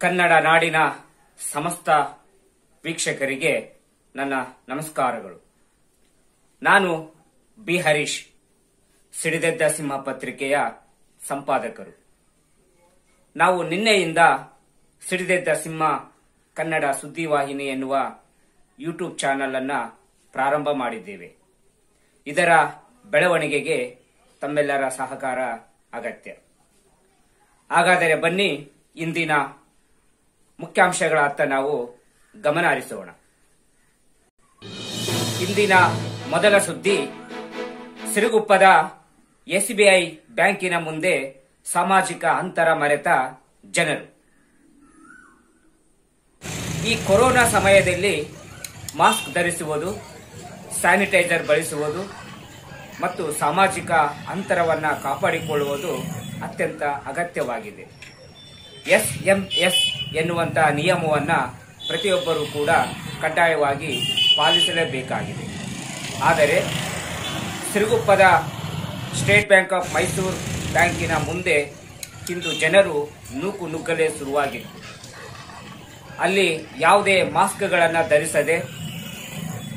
ಕನ್ನಡ ನಾಡಿನ ಸಮಸ್ತ ವೀಕ್ಷಕರಿಗೆ ನನ್ನ ನಮಸ್ಕಾರಗಳು. ನಾನು ಬಿ ಹರೀಶ್, ಸಿಡಿದೆದ್ದ ಸಿಂಹ ಪತ್ರಿಕೆಯ ಸಂಪಾದಕರು. ನಾವು ನಿನ್ನೆಯಿಂದ ಸಿಡಿದೆದ್ದ ಸಿಂಹ ಕನ್ನಡ ಸುದ್ದಿವಾಹಿನಿ ಎನ್ನುವ ಯೂಟ್ಯೂಬ್ ಚಾನೆಲ್ ಅನ್ನ ಪ್ರಾರಂಭ ಮಾಡಿದ್ದೇವೆ. ಇದರ ಬೆಳವಣಿಗೆಗೆ ತಮ್ಮೆಲ್ಲರ ಸಹಕಾರ ಅಗತ್ಯ. ಹಾಗಾದರೆ ಬನ್ನಿ, ಇಂದಿನ ಮುಖ್ಯಾಂಶಗಳತ್ತ ನಾವು ಗಮನ ಹರಿಸೋಣ ಇಂದಿನ ಮೊದಲ ಸುದ್ದಿ, ಸಿರುಗುಪ್ಪದ ಎಸ್ಬಿಐ ಬ್ಯಾಂಕಿನ ಮುಂದೆ ಸಾಮಾಜಿಕ ಅಂತರ ಮರೆತ ಜನರು. ಈ ಕೊರೋನಾ ಸಮಯದಲ್ಲಿ ಮಾಸ್ಕ್ ಧರಿಸುವುದು, ಸ್ಯಾನಿಟೈಸರ್ ಬಳಸುವುದು ಮತ್ತು ಸಾಮಾಜಿಕ ಅಂತರವನ್ನ ಕಾಪಾಡಿಕೊಳ್ಳುವುದು ಅತ್ಯಂತ ಅಗತ್ಯವಾಗಿದೆ. ಎಸ್ಎಂಎಸ್ ಎನ್ನುವಂತಹ ನಿಯಮವನ್ನು ಪ್ರತಿಯೊಬ್ಬರೂ ಕೂಡ ಕಡ್ಡಾಯವಾಗಿ ಪಾಲಿಸಲೇಬೇಕಾಗಿದೆ. ಆದರೆ ಸಿರುಗುಪ್ಪದ ಸ್ಟೇಟ್ ಬ್ಯಾಂಕ್ ಆಫ್ ಮೈಸೂರು ಬ್ಯಾಂಕಿನ ಮುಂದೆ ಇಂದು ಜನರು ನೂಕು ನುಗ್ಗಲೇ ಶುರುವಾಗಿತ್ತು. ಅಲ್ಲಿ ಯಾವುದೇ ಮಾಸ್ಕ್ಗಳನ್ನು ಧರಿಸದೆ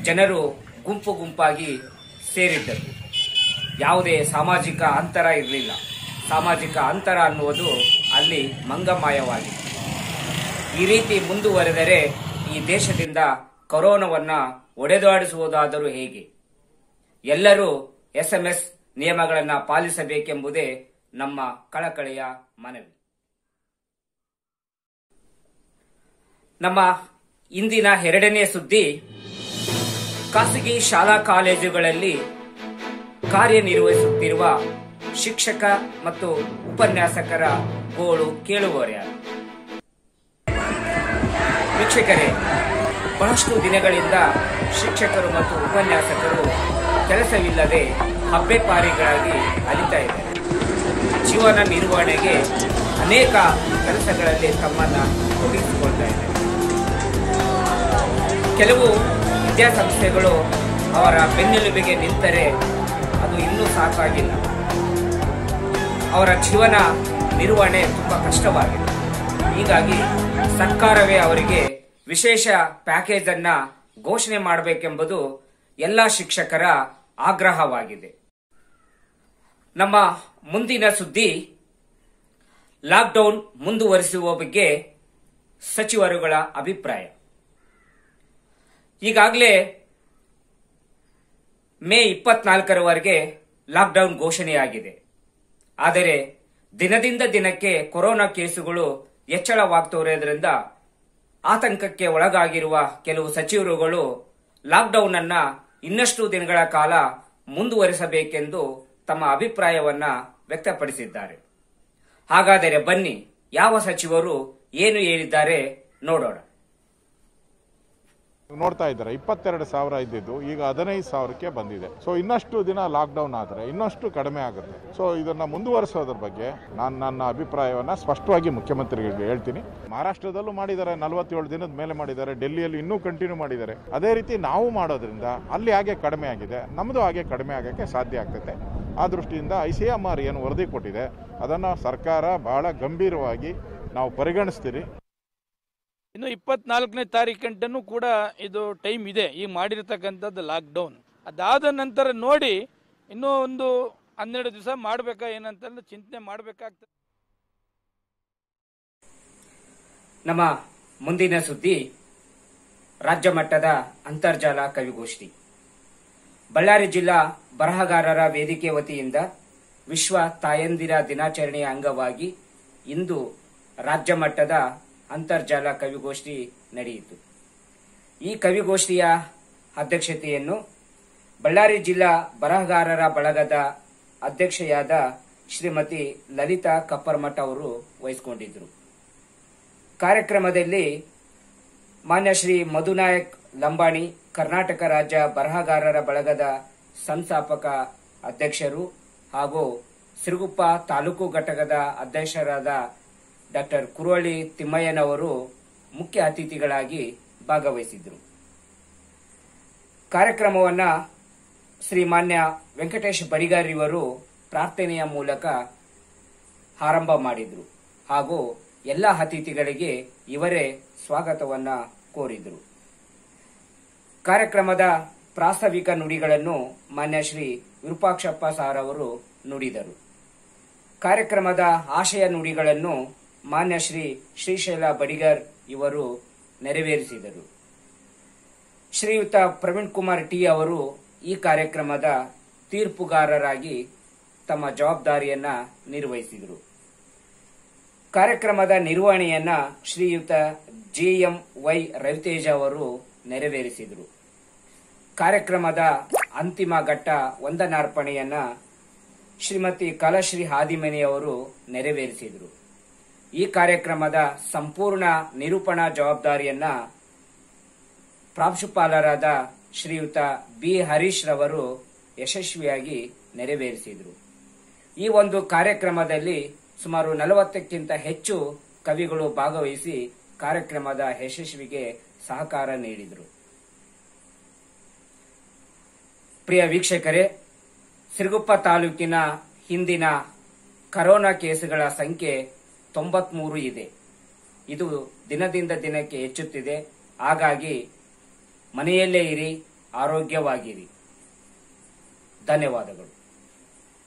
ಜನರು ಗುಂಪು ಗುಂಪಾಗಿ ಸೇರಿದ್ದರು. ಯಾವುದೇ ಸಾಮಾಜಿಕ ಅಂತರ ಇರಲಿಲ್ಲ. ಸಾಮಾಜಿಕ ಅಂತರ ಅನ್ನುವುದು ಅಲ್ಲಿ ಮಂಗಮಾಯವಾಗಿತ್ತು. ಈ ರೀತಿ ಮುಂದುವರೆದರೆ ಈ ದೇಶದಿಂದ ಕೊರೋನಾವನ್ನ ಒಡೆದಾಡಿಸುವುದಾದರೂ ಹೇಗೆ? ಎಲ್ಲರೂ ಎಸ್ಎಂಎಸ್ ನಿಯಮಗಳನ್ನು ಪಾಲಿಸಬೇಕೆಂಬುದೇ ನಮ್ಮ ಕಳಕಳಿಯ ಮನವಿ. ನಮ್ಮ ಇಂದಿನ ಎರಡನೇ ಸುದ್ದಿ, ಖಾಸಗಿ ಶಾಲಾ ಕಾಲೇಜುಗಳಲ್ಲಿ ಕಾರ್ಯನಿರ್ವಹಿಸುತ್ತಿರುವ ಶಿಕ್ಷಕ ಮತ್ತು ಉಪನ್ಯಾಸಕರ ಗೋಳು ಕೇಳುವವರ್ಯಾರು. ವೀಕ್ಷಕರೇ ಬಹಳಷ್ಟು ದಿನಗಳಿಂದ ಶಿಕ್ಷಕರು ಮತ್ತು ಉಪನ್ಯಾಸಕರು ಕೆಲಸವಿಲ್ಲದೆ ಹಬ್ಬೆಪಾರಿಗಳಾಗಿ ಅಲಿತಾ ಇದ್ದಾರೆ. ಜೀವನ ನಿರ್ವಹಣೆಗೆ ಅನೇಕ ಕೆಲಸಗಳಲ್ಲಿ ತಮ್ಮನ್ನು ತೊಡಗಿಸಿಕೊಳ್ತಾ ಇದ್ದಾರೆ. ಕೆಲವು ವಿದ್ಯಾಸಂಸ್ಥೆಗಳು ಅವರ ಬೆನ್ನೆಲುಬಿಗೆ ನಿಂತರೆ ಅದು ಇನ್ನೂ ಸಾಕಾಗಿಲ್ಲ. ಅವರ ಜೀವನ ನಿರ್ವಹಣೆ ತುಂಬ ಕಷ್ಟವಾಗಿದೆ. ಹೀಗಾಗಿ ಸರ್ಕಾರವೇ ಅವರಿಗೆ ವಿಶೇಷ ಪ್ಯಾಕೇಜ್ ಅನ್ನ ಘೋಷಣೆ ಮಾಡಬೇಕೆಂಬುದು ಎಲ್ಲ ಶಿಕ್ಷಕರ ಆಗ್ರಹವಾಗಿದೆ. ನಮ್ಮ ಮುಂದಿನ ಸುದ್ದಿ, ಲಾಕ್ಡೌನ್ ಮುಂದುವರಿಸುವ ಬಗ್ಗೆ ಸಚಿವರುಗಳ ಅಭಿಪ್ರಾಯ. ಈಗಾಗಲೇ ಮೇ ಇಪ್ಪತ್ನಾಲ್ಕರವರೆಗೆ ಲಾಕ್ಡೌನ್ ಘೋಷಣೆಯಾಗಿದೆ. ಆದರೆ ದಿನದಿಂದ ದಿನಕ್ಕೆ ಕೊರೋನಾ ಕೇಸುಗಳು ಹೆಚ್ಚಳವಾಗ್ತಿರೋದ್ರಿಂದ ಆತಂಕಕ್ಕೆ ಒಳಗಾಗಿರುವ ಕೆಲವು ಸಚಿವರುಗಳು ಲಾಕ್ಡೌನ್ ಅನ್ನ ಇನ್ನಷ್ಟು ದಿನಗಳ ಕಾಲ ಮುಂದುವರಿಸಬೇಕೆಂದು ತಮ್ಮ ಅಭಿಪ್ರಾಯವನ್ನ ವ್ಯಕ್ತಪಡಿಸಿದ್ದಾರೆ. ಹಾಗಾದರೆ ಬನ್ನಿ, ಯಾವ ಸಚಿವರು ಏನು ಹೇಳಿದ್ದಾರೆ ನೋಡೋಣ. ನೋಡ್ತಾ ಇದ್ದಾರೆ, ಇಪ್ಪತ್ತೆರಡು ಸಾವಿರ ಇದ್ದಿದ್ದು, ಈಗ ಹದಿನೈದು ಸಾವಿರಕ್ಕೆ ಬಂದಿದೆ. ಸೊ ಇನ್ನಷ್ಟು ದಿನ ಲಾಕ್ಡೌನ್ ಆದರೆ ಇನ್ನಷ್ಟು ಕಡಿಮೆ ಆಗುತ್ತೆ. ಸೊ ಇದನ್ನು ಮುಂದುವರಿಸೋದ್ರ ಬಗ್ಗೆ ನಾನು ನನ್ನ ಅಭಿಪ್ರಾಯವನ್ನು ಸ್ಪಷ್ಟವಾಗಿ ಮುಖ್ಯಮಂತ್ರಿಗಳಿಗೆ ಹೇಳ್ತೀನಿ. ಮಹಾರಾಷ್ಟ್ರದಲ್ಲೂ ಮಾಡಿದ್ದಾರೆ, ನಲವತ್ತೇಳು ದಿನದ ಮೇಲೆ ಮಾಡಿದ್ದಾರೆ, ಡೆಲ್ಲಿಯಲ್ಲಿ ಇನ್ನೂ ಕಂಟಿನ್ಯೂ ಮಾಡಿದ್ದಾರೆ. ಅದೇ ರೀತಿ ನಾವು ಮಾಡೋದ್ರಿಂದ ಅಲ್ಲಿ ಹಾಗೆ ಕಡಿಮೆ ಆಗಿದೆ ನಮ್ಮದು ಹಾಗೆ ಕಡಿಮೆ ಆಗೋಕ್ಕೆ ಸಾಧ್ಯ ಆಗ್ತದೆ ಆ ದೃಷ್ಟಿಯಿಂದ ಐ ಸಿ ಎಂ ಆರ್ ಏನು ವರದಿ ಕೊಟ್ಟಿದೆ, ಅದನ್ನು ಸರ್ಕಾರ ಬಹಳ ಗಂಭೀರವಾಗಿ ನಾವು ಪರಿಗಣಿಸ್ತೀರಿ. ಇನ್ನು ಇಪ್ಪತ್ನಾಲ್ಕನೇ ತಾರೀಕಂಟನೂ ಕೂಡ ಇದು ಟೈಮ್ ಇದೆ. ಈಗ ಮಾಡಿರ್ತಕ್ಕಂಥದ್ದು ಲಾಕ್ಡೌನ್. ಅದಾದ ನಂತರ ನೋಡಿ ಇನ್ನೂ ಒಂದು ಹನ್ನೆರಡು ದಿವಸ ಮಾಡಬೇಕಾ ಏನಂತಂದ್ರೆ ಚಿಂತನೆ ಮಾಡಬೇಕಾಗ್ತದೆ. ನಮ್ಮ ಮುಂದಿನ ಸುದ್ದಿ, ರಾಜ್ಯ ಮಟ್ಟದ ಅಂತರ್ಜಾಲ ಕವಿಗೋಷ್ಠಿ. ಬಳ್ಳಾರಿ ಜಿಲ್ಲಾ ಬರಹಗಾರರ ವೇದಿಕೆ ವತಿಯಿಂದ ವಿಶ್ವ ತಾಯಂದಿರ ದಿನಾಚರಣೆಯ ಅಂಗವಾಗಿ ಇಂದು ರಾಜ್ಯ ಮಟ್ಟದ ಅಂತರ್ಜಾಲ ಕವಿಗೋಷ್ಠಿ ನಡೆಯಿತು. ಈ ಕವಿಗೋಷ್ಠಿಯ ಅಧ್ಯಕ್ಷತೆಯನ್ನು ಬಳ್ಳಾರಿ ಜಿಲ್ಲಾ ಬರಹಗಾರರ ಬಳಗದ ಅಧ್ಯಕ್ಷೆಯಾದ ಶ್ರೀಮತಿ ಲಲಿತಾ ಕಪ್ಪರ್ಮಠ ಅವರು ವಹಿಸಿಕೊಂಡಿದ್ದರು. ಕಾರ್ಯಕ್ರಮದಲ್ಲಿ ಮಾನ್ಯ ಶ್ರೀ ಮಧುನಾಯಕ್ ಲಂಬಾಣಿ, ಕರ್ನಾಟಕ ರಾಜ್ಯ ಬರಹಗಾರರ ಬಳಗದ ಸಂಸ್ಥಾಪಕ ಅಧ್ಯಕ್ಷರು ಹಾಗೂ ಸಿರುಗುಪ್ಪ ತಾಲೂಕು ಘಟಕದ ಅಧ್ಯಕ್ಷರಾದ ಡಾಕ್ಟರ್ ಕುರುವಳ್ಳಿ ತಿಮ್ಮಯ್ಯನವರು ಮುಖ್ಯ ಅತಿಥಿಗಳಾಗಿ ಭಾಗವಹಿಸಿದ್ದರು ಕಾರ್ಯಕ್ರಮವನ್ನ ಶ್ರೀಮಾನ್ಯ ವೆಂಕಟೇಶ್ ಬರಿಗಾರಿವರು ಪ್ರಾರ್ಥನೆಯ ಮೂಲಕ ಆರಂಭ ಮಾಡಿದ್ರು. ಹಾಗೂ ಎಲ್ಲ ಅತಿಥಿಗಳಿಗೆ ಇವರೇ ಸ್ವಾಗತವನ್ನ ಕೋರಿದರು. ಕಾರ್ಯಕ್ರಮದ ಪ್ರಾಸ್ತಾವಿಕ ನುಡಿಗಳನ್ನು ಮಾನ್ಯ ಶ್ರೀ ವಿರೂಪಾಕ್ಷಪ್ಪ ಸಾರ್ ಅವರು ನುಡಿದರು. ಕಾರ್ಯಕ್ರಮದ ಆಶಯ ನುಡಿಗಳನ್ನು ಮಾನ್ಯ ಶ್ರೀ ಶ್ರೀಶೈಲ ಬಡಿಗರ್ ಇವರು ನೆರವೇರಿಸಿದರು. ಶ್ರೀಯುತ ಪ್ರವೀಣ್ ಕುಮಾರ್ ಟಿ ಅವರು ಈ ಕಾರ್ಯಕ್ರಮದ ತೀರ್ಪುಗಾರರಾಗಿ ತಮ್ಮ ಜವಾಬ್ದಾರಿಯನ್ನ ನಿರ್ವಹಿಸಿದರು. ಕಾರ್ಯಕ್ರಮದ ನಿರ್ವಹಣೆಯನ್ನ ಶ್ರೀಯುತ ಜಿಎಂ ವೈ ರವಿತೇಜ ಅವರು ನೆರವೇರಿಸಿದರು. ಕಾರ್ಯಕ್ರಮದ ಅಂತಿಮ ಘಟ್ಟ ವಂದನಾರ್ಪಣೆಯನ್ನ ಶ್ರೀಮತಿ ಕಲಾಶ್ರೀ ಹಾದಿಮನಿ ಅವರು ನೆರವೇರಿಸಿದರು. ಈ ಕಾರ್ಯಕ್ರಮದ ಸಂಪೂರ್ಣ ನಿರೂಪಣಾ ಜವಾಬ್ದಾರಿಯನ್ನ ಪ್ರಾಂಶುಪಾಲರಾದ ಶ್ರೀಯುತ ಬಿ ಹರೀಶ್ ರವರು ಯಶಸ್ವಿಯಾಗಿ ನೆರವೇರಿಸಿದರು. ಈ ಒಂದು ಕಾರ್ಯಕ್ರಮದಲ್ಲಿ ಸುಮಾರು ನಲವತ್ತಕ್ಕಿಂತ ಹೆಚ್ಚು ಕವಿಗಳು ಭಾಗವಹಿಸಿ ಕಾರ್ಯಕ್ರಮದ ಯಶಸ್ವಿಗೆ ಸಹಕಾರ ನೀಡಿದರು. ಪ್ರಿಯ ವೀಕ್ಷಕರೇ, ಸಿರುಗುಪ್ಪ ತಾಲೂಕಿನ ಹಿಂದಿನ ಕರೋನಾ ಕೇಸುಗಳ ಸಂಖ್ಯೆ ತೊಂಬತ್ಮೂರು ಇದೆ. ಇದು ದಿನದಿಂದ ದಿನಕ್ಕೆ ಹೆಚ್ಚುತ್ತಿದೆ. ಹಾಗಾಗಿ ಮನೆಯಲ್ಲೇ ಇರಿ ಆರೋಗ್ಯವಾಗಿರಿ. ಧನ್ಯವಾದಗಳು.